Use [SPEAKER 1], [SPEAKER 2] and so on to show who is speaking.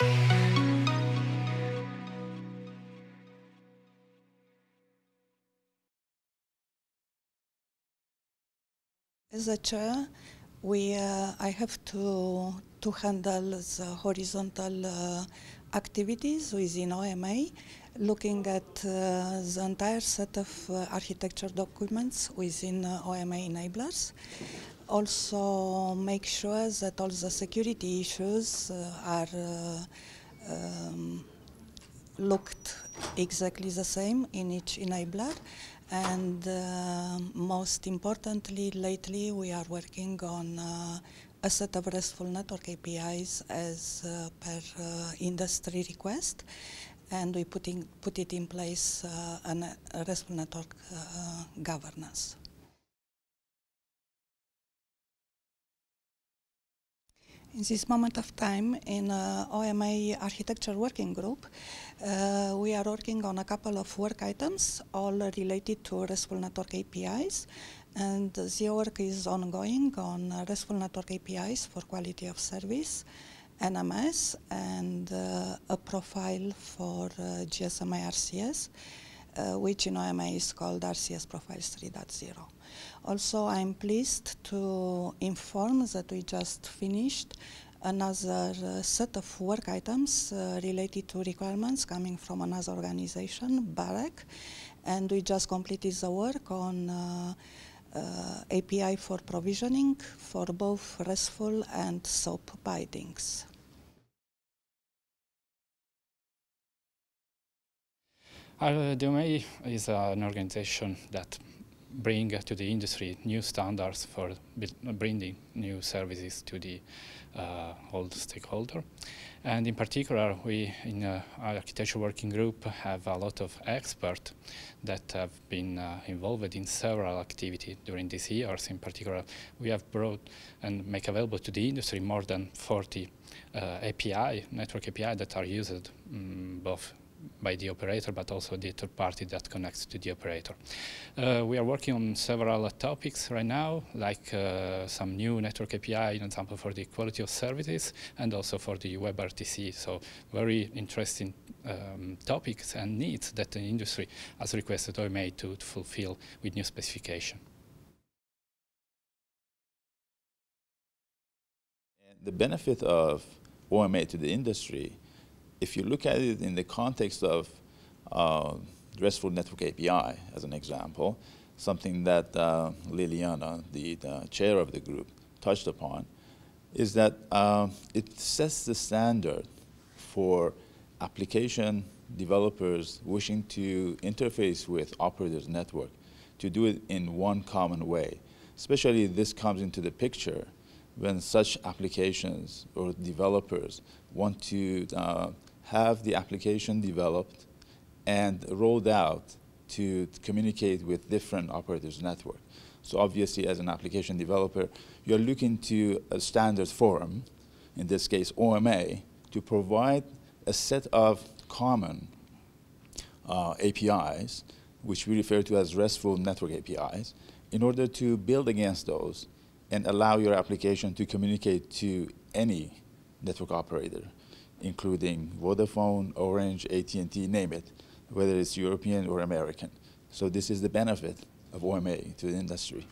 [SPEAKER 1] As a chair, we uh, I have to to handle the horizontal uh, activities within OMA, looking at uh, the entire set of uh, architecture documents within uh, OMA enablers. Also, make sure that all the security issues uh, are um, looked exactly the same in each enabler and uh, most importantly, lately we are working on uh, a set of RESTful network APIs as uh, per uh, industry request. And we put, in, put it in place uh, an, a RESTful network uh, governance. In this moment of time, in uh, OMA Architecture Working Group, uh, we are working on a couple of work items, all related to RESTful Network APIs. And the work is ongoing on RESTful Network APIs for quality of service, NMS, and uh, a profile for uh, GSMA uh, which in OMA is called RCS Profiles 3.0. Also, I'm pleased to inform that we just finished another uh, set of work items uh, related to requirements coming from another organization, BAREC, and we just completed the work on uh, uh API for provisioning for both RESTful and SOAP bindings.
[SPEAKER 2] Uh, The OMA is an organization that bring to the industry new standards for bringing new services to the uh, old stakeholder. And in particular, we in uh, our architecture working group have a lot of experts that have been uh, involved in several activities during these years. In particular, we have brought and make available to the industry more than 40 uh, API, network API that are used um, both by the operator, but also the third party that connects to the operator. Uh, we are working on several uh, topics right now, like uh, some new network API, an example for the quality of services, and also for the WebRTC. So very interesting um, topics and needs that the industry has requested OMA to, to fulfill with new specification.
[SPEAKER 3] The benefit of OMA to the industry if you look at it in the context of uh, RESTful Network API, as an example, something that uh, Liliana, the, the, chair of the group, touched upon, is that uh, it sets the standard for application developers wishing to interface with operators network to do it in one common way. Especially this comes into the picture when such applications or developers want to uh, have the application developed and rolled out to communicate with different operators network. So obviously as an application developer, you're looking to a standard forum, in this case OMA, to provide a set of common uh, APIs, which we refer to as RESTful network APIs, in order to build against those and allow your application to communicate to any network operator including Vodafone, Orange, AT&T, name it, whether it's European or American. So this is the benefit of OMA to the industry.